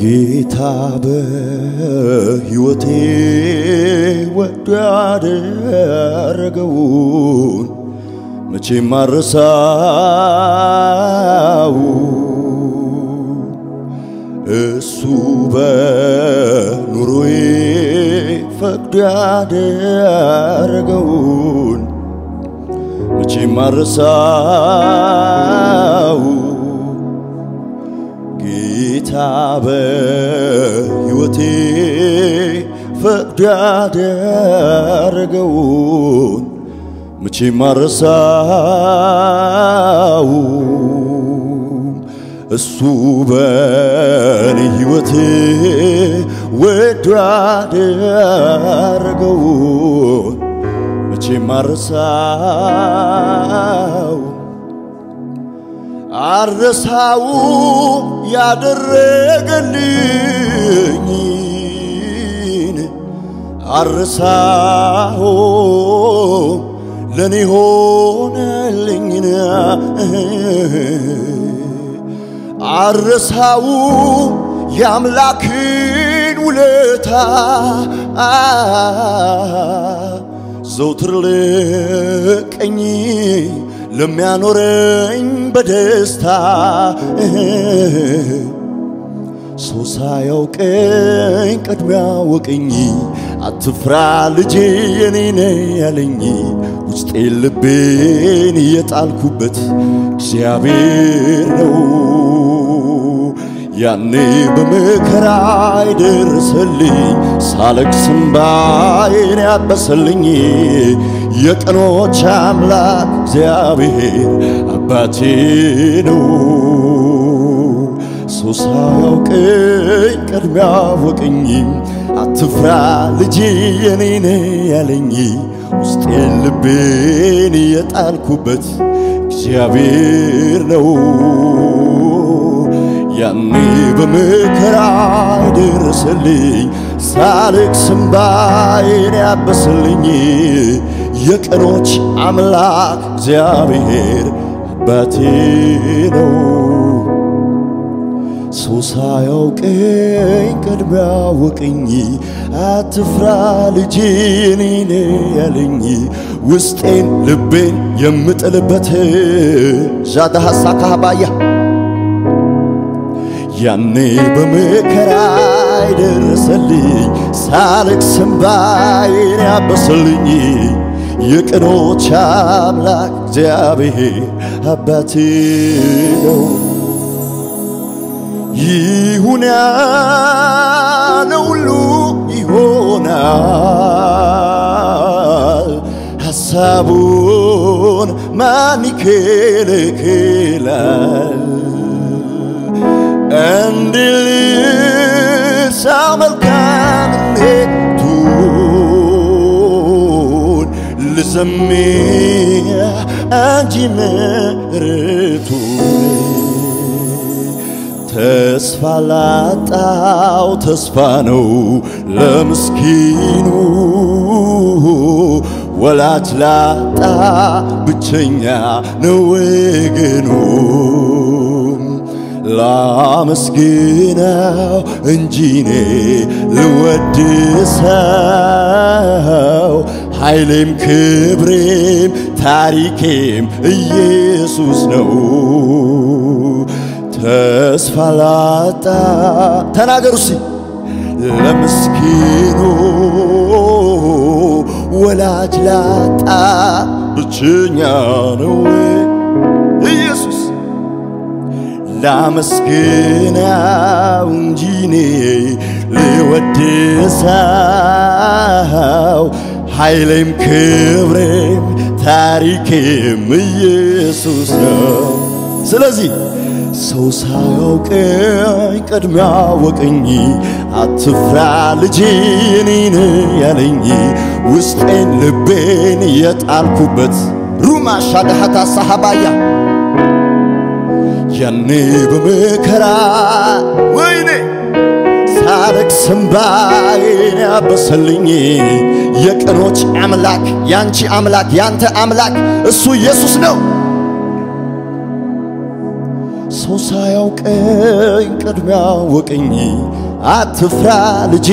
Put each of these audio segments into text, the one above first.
ጌታ በሕይወቴ ወዶ ያደረገውን መቼም ማረሳው እሱ በኑሮዬ ፈቅዶ ያደረገውን መቼም ማረሳው ጌታ በሕይወቴ ፈቅዶ ያደረገውን መቼም ማረሳው እሱ በኔ ሕይወት ወዶ ያደረገውን መቼም ማረሳው አረሳው ያደረገልኝን አረሳው ለኔ ሆነልኝን አረሳው የአምላክን ውለታ ዘውትር ልቀኝ ለሚያኖረኝ በደስታ ሰው ሳያውቀኝ ቀድሚያ ወቀኝ አትፍራ ልጄ የኔ ነህ ያለኝ ውስጤን ልቤን የጣልኩበት እግዚአብሔር ነው። ያኔ በመከራ የደረሰልኝ ሳለቅስ እንባዬን ያበሰልኝ የቀኖች አምላክ እግዚአብሔር አባቴ ነው። ሰው ሳያውቀኝ ቀድሚያ አወቀኝ። አትፍራ ልጄ የኔ ነህ ያለኝ ውስጤን ልቤን የጣልኩበት እግዚአብሔር ነው። ያኔ በመከራ የደረሰልኝ ሳለቅስ እንባዬን ያበሰልኝ የቀኖች አምላክ እግዚአብሔር አባቴ ነው። ሰው ሳያውቀኝ ቀድሚያ አወቀኝ። አትፍራ ልጄ እኔ ያለኝ ውስጤን ልቤን የምጥልበት ዣዳ ሐሳ ካህባያ ያኔ በመከራ የደረሰልኝ ሳለቅስ እንባዬን ያበሰልኝ የቀኖች አምላክ እግዚአብሔር አባቴ ነው። ይሁን ያለ ሁሉ ይሆናል። ሐሳቡን ማን ይከለክላል? እንድልሳ መልካምነቱን ልዘምር እንጂ ምሕረቱን ተስፋ ላጣው ተስፋ ነው ለምስኪኑ ወላጅ ላጣ ብቸኛ ነው ወገኑ ላመስግነው እንጂ እኔ ልወድሰው ኃይሌም ክብሬም ታሪኬም ኢየሱስ ነው። ተስፋ ላጣ ተናገሩ ሲ ለምስኪኑ ወላጅ ላጣ ብቸኛ ነው ኢየሱስ ላመስግነው እንጂ እኔ ልወድሰው ኃይሌም ክብሬም ታሪኬም ኢየሱስ ነው። ስለዚህ ሰው ሳያውቀኝ ቀድሚያ አወቀኝ። አትፍራ ልጄ እኔ ነኝ ያለኝ ውስጤን ልቤን የጣልኩበት ሩማ ሻዳሃታ ሳሃባያ ያኔ በመከራ ወይኔ ሳለቅስ እንባዬን ያበሰልኝ የቀኖች አምላክ ያንቺ አምላክ ያንተ አምላክ እሱ ኢየሱስ ነው። ሰው ሳያውቀኝ ቅድሚያ ወቀኝ። አትፍራ ልጄ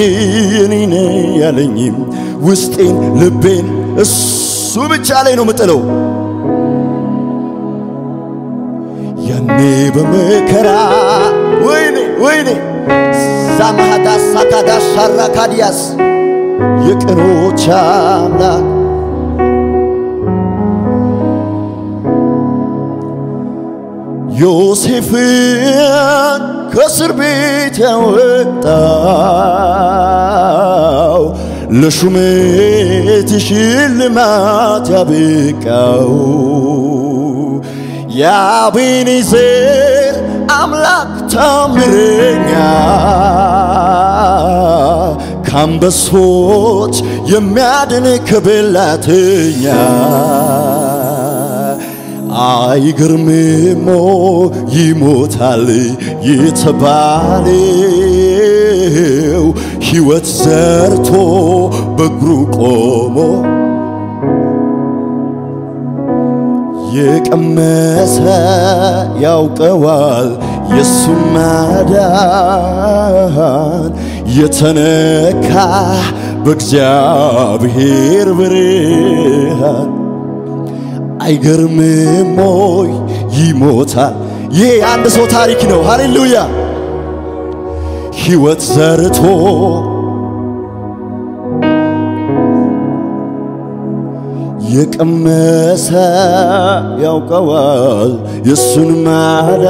እኔ ነኝ ያለኝ ውስጤን ልቤን እሱ ብቻ ላይ ነው ምጥለው። ያኔ በመከራ ወይኔ ወይኔ! ዛማሃዳ ሳካዳ ሻራ ካዲያስ! የቅኖች አምላክ! ዮሴፍን ከእስር ቤት ያወጣው ለሹመት ሽልማት ያበቃው የአቤኔዘር አምላክ ታምረኛ ከአንበሶች የሚያድን ከበላተኛ አይገርምሞ ይሞታል የተባለው ሕይወት ዘርቶ በእግሩ ቆሞ የቀመሰ ያውቀዋል የሱም ማዳን የተነካ በእግዚአብሔር ብርሃን አይገርምም ሞይ ይሞታል። ይሄ የአንድ ሰው ታሪክ ነው። ሃሌሉያ! ሕይወት ዘርቶ የቀመሰ ያውቀዋል የሱን ማዳን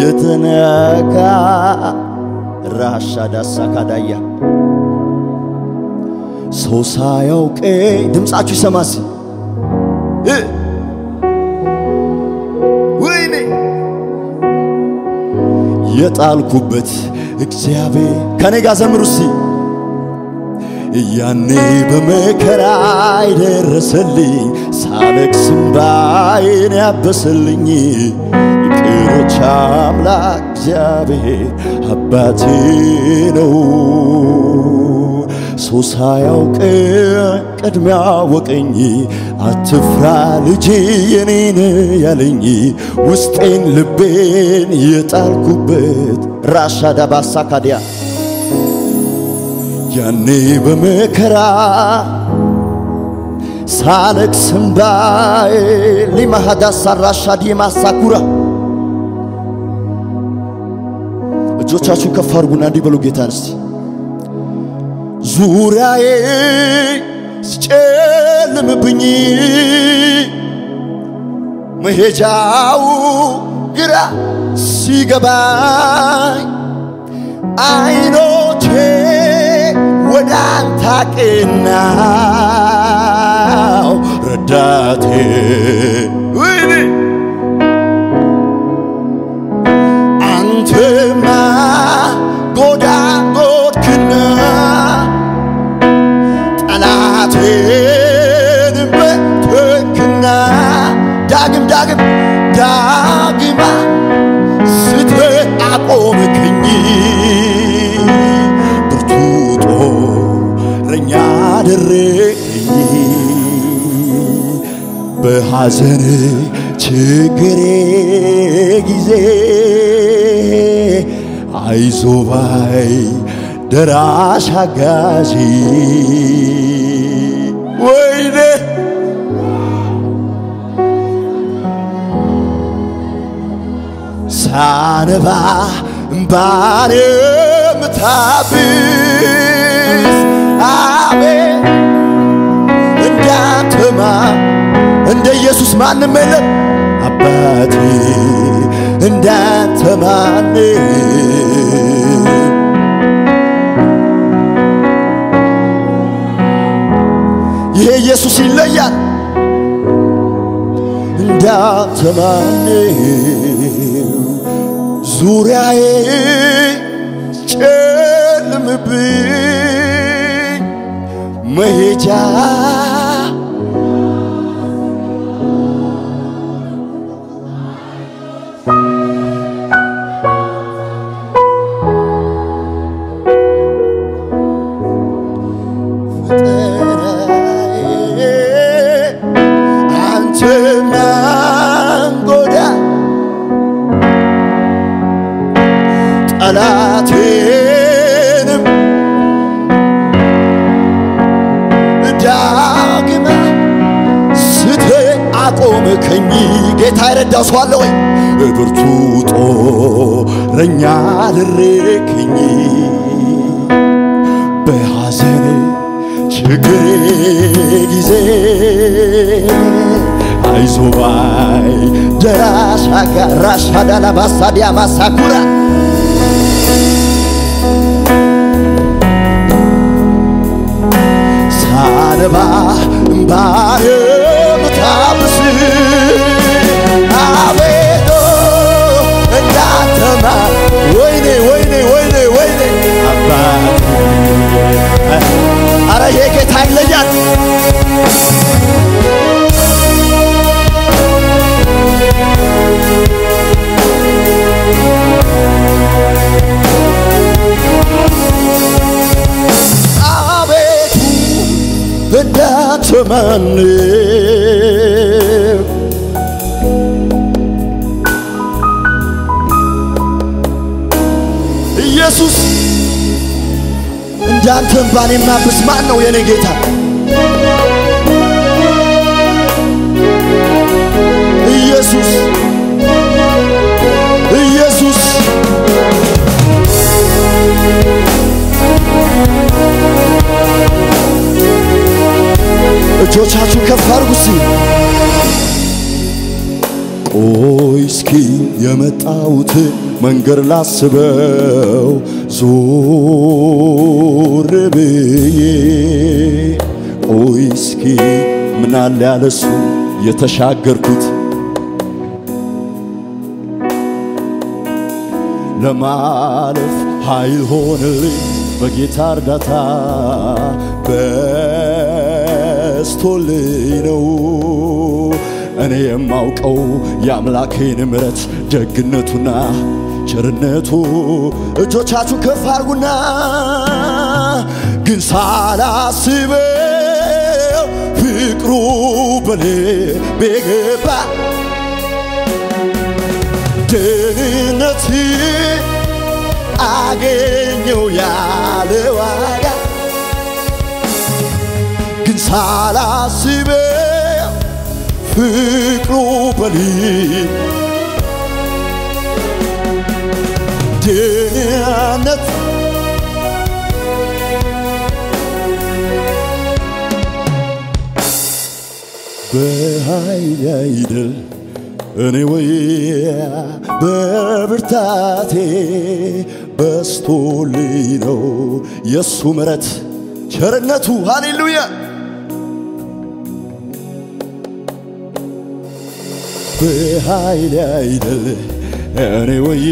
የተነካ ራሻ ዳሳ ካዳያ ሰው ሳያውቀኝ ድምፃችሁ ይሰማሲ ወይኔ! የጣልኩበት እግዚአብሔር ከኔ ጋር ዘምሩ እስቲ ያኔ በመከራ የደረሰልኝ ሳለቅስ እንባዬን ያበሰልኝ የቅኖች አምላክ እግዚአብሔር አባቴ ነው። ሰው ሳያውቅ ቅድሚያ ወቀኝ። አትፍራ ልጄ የኔን ያለኝ ውስጤን ልቤን የጣልኩበት ራሻ ዳባሳ ካዲያ ያኔ በመከራ ሳለቅስ እንባዬ ሊማሃዳ ሳራሻ ዲማ ሳኩራ እጆቻችሁን ከፍ አድርጉና እንዲህ በሉ ጌታን እስቲ። ዙሪያዬ ሲጨልምብኝ መሄጃው ግራ ሲገባኝ አይኖቼ ወደ አንተ ረዳቴ በሐዘን ችግሬ ጊዜ አይዞባይ ደራሽ አጋዢ። ወይኔ! ሳነባ እምባን የምታብስ አሜን እንዳንተማ እንደ ኢየሱስ ማንም የለም። አባቴ እንዳንተ ማንም ይሄ ኢየሱስ ይለያል። እንዳንተ ማንም ዙሪያዬ ጨልምብኝ። መሄጃ ጠላቴንም ዳግመ ስቴ አቆምከኝ። ጌታ የረዳው ሰው አለ ወይ? ብርቱ ጦረኛ ልሬክኝ ችግሬ ጊዜ። አይዞባይ ደራሽ አጋራሽ አዳላ ባሳዲያ ማሳኩራ። ሳነባ እምባዬ ምታብስ አቤቱ እንዳንተማ ወይኔ ወይኔ ወይኔ ወይኔ አባት አረ ይሄ ጌታ ይለያል። አቤቱ እንዳንተ እንዳንተ እንባን የማብስ ማን ነው የኔ ጌታ? ኢየሱስ ኢየሱስ እጆቻችሁ ከፍ አድርጉ ቆይ እስኪ የመጣሁት መንገድ ላስበው ዞር ብዬ። ቆይ እስኪ ምናለ ያለሱ የተሻገርኩት። ለማለፍ ኃይል ሆንልኝ በጌታ እርዳታ። በስቶልኝ ነው እኔ የማውቀው የአምላኬን ምረት ደግነቱና ቸርነቱ። እጆቻችሁ ከፍ አርጉና ግን ሳላስበው ፍቅሩ በልቤ ገባ ደህንነት አገኘው ያለ ዋጋ ግን ሳላስበው ፍቅሩ በልቤ ደህንነት በኃይል አይደል? እኔ ወይ በብርታቴ በስቶልኝ ነው የእሱ ምረት ቸርነቱ ሃሌሉያ በኃይል አይደል? እኔ ወይ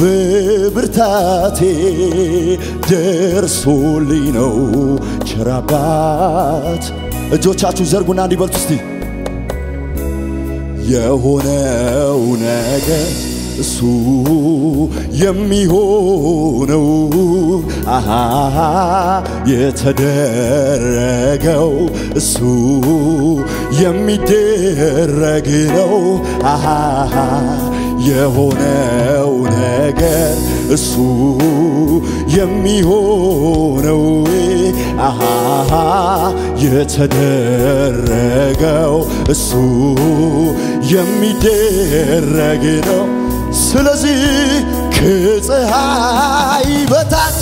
በብርታቴ ደርሶልኝ ነው ቸር አባት። እጆቻችሁ ዘርጉና እንዲበልቱ እስቲ። የሆነው ነገር እሱ አሃ የተደረገው እሱ የሚደረግ ነው አሃ የሆነው ነገር እሱ የሚሆነው አሃ የተደረገው እሱ የሚደረግ ነው። ስለዚህ ከፀሐይ በታች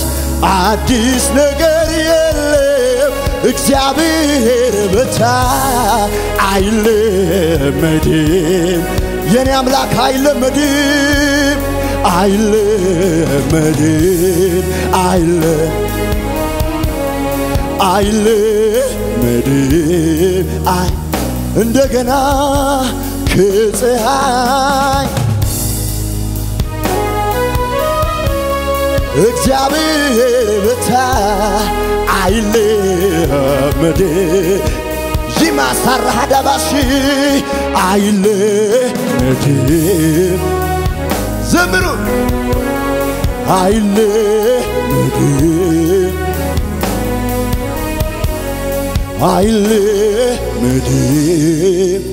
አዲስ ነገር የለም። እግዚአብሔር ብቻ አይለመድም። የኔ አምላክ አይለመድም፣ አይለመድም፣ አይለ አይለመድም አይ እንደገና ከፀሐይ እግዚአብሔር ብቻ አይለመድ ይማሳራ ዳባሽ አይለመድም ዘምሩ። አይለመድም አይለመድም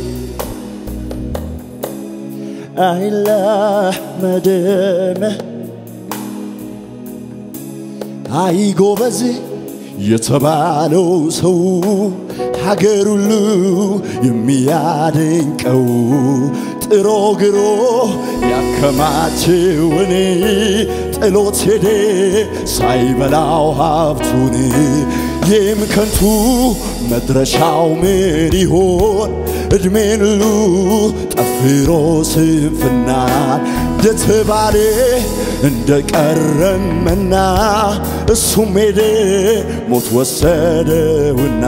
አይለመድም አይ ጎበዝ የተባለው ሰው ሀገር ሁሉ የሚያደንቀው ጥሮ ግሮ ያከማችውን ጥሎት ሄደ ሳይበላው ሀብቱን ይህም ከንቱ መድረሻው ምን ይሆን? ዕድሜን ሁሉ ጠፍሮ ስንፍና እንደተባለ እንደ ቀረመና እሱም ሄደ ሞት ወሰደውና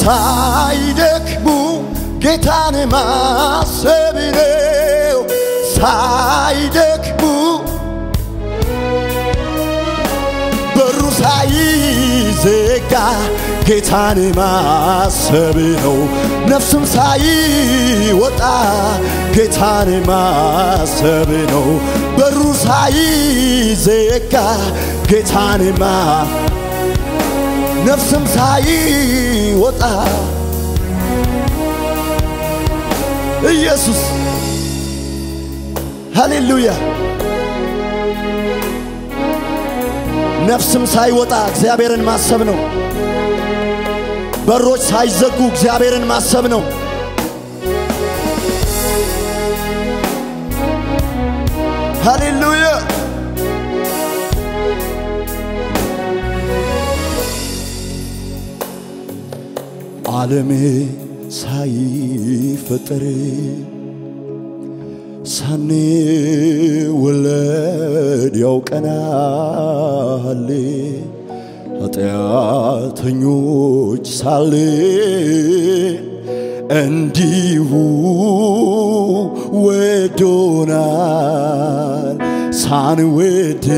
ሳይደክሙ ጌታን ማሰብ ነው ሳይደክሙ ሳይዘጋ ጌታን ማሰብ ነው። ነፍስም ሳይወጣ ጌታን ማሰብ ነው። በሩ ሳይዘጋ ጌታን ማ ነፍስም ሳይወጣ ኢየሱስ ሃሌሉያ ነፍስም ሳይወጣ እግዚአብሔርን ማሰብ ነው። በሮች ሳይዘጉ እግዚአብሔርን ማሰብ ነው። ሃሌሉያ ዓለም ሳይፈጠር ሳንወለድ ያውቀናል። ኃጢአተኞች ሳለን እንዲሁ ወዶናል። ሳንወደው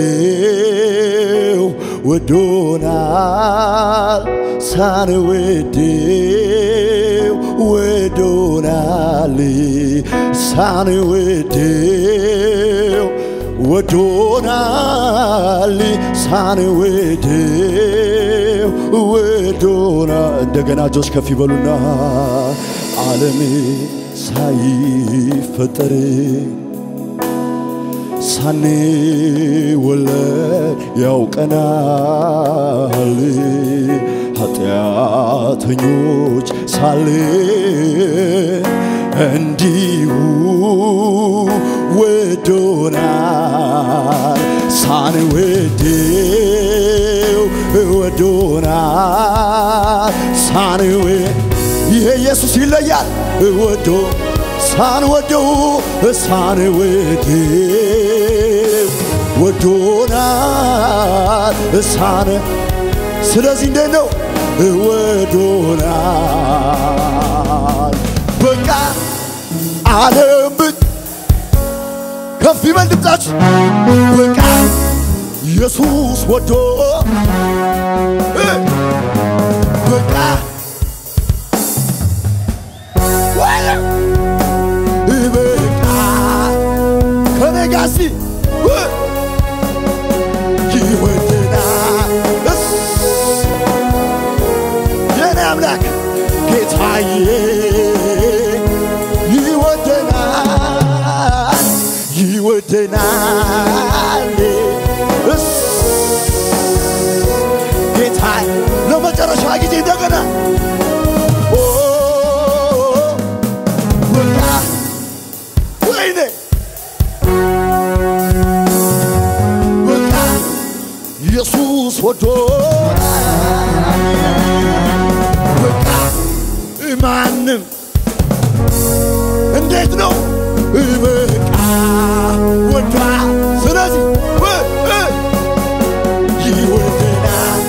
ወዶናል። ሳንወደው ወዶናል ሳንወደው ወዶናል። ሳንወደው ወዶና እንደገና እጆች ከፍ ይበሉና ዓለም ሳይፈጠር ሳንወለድ ያውቀናል። ኃጢአተኞች ሳለን እንዲሁ ወዶናል ሳንወደው ወዶናል ሳንወ ይሄ ኢየሱስ ይለያል ወዶ ሳንወደው ሳንወደው ወዶናል ሳን ስለዚህ እንዴት ነው ወዶናል በቃ ብት ከፍ ይበል ድምፃችሁ በቃ ኢየሱስ ወዶ። በቃ በቃ ከኔ ጋር ጌታዬ ይወደናል ይወደናል። ጌታ ለመጨረሻ ጊዜ እንደገና ኢየሱስ ወዶ በቃ ማንም እንዴት ነው በቃ ወዳ ስለዚህ ይወደናል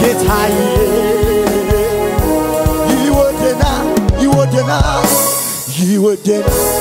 ጌታዬ ይወደናል ይወደናል ይወደናል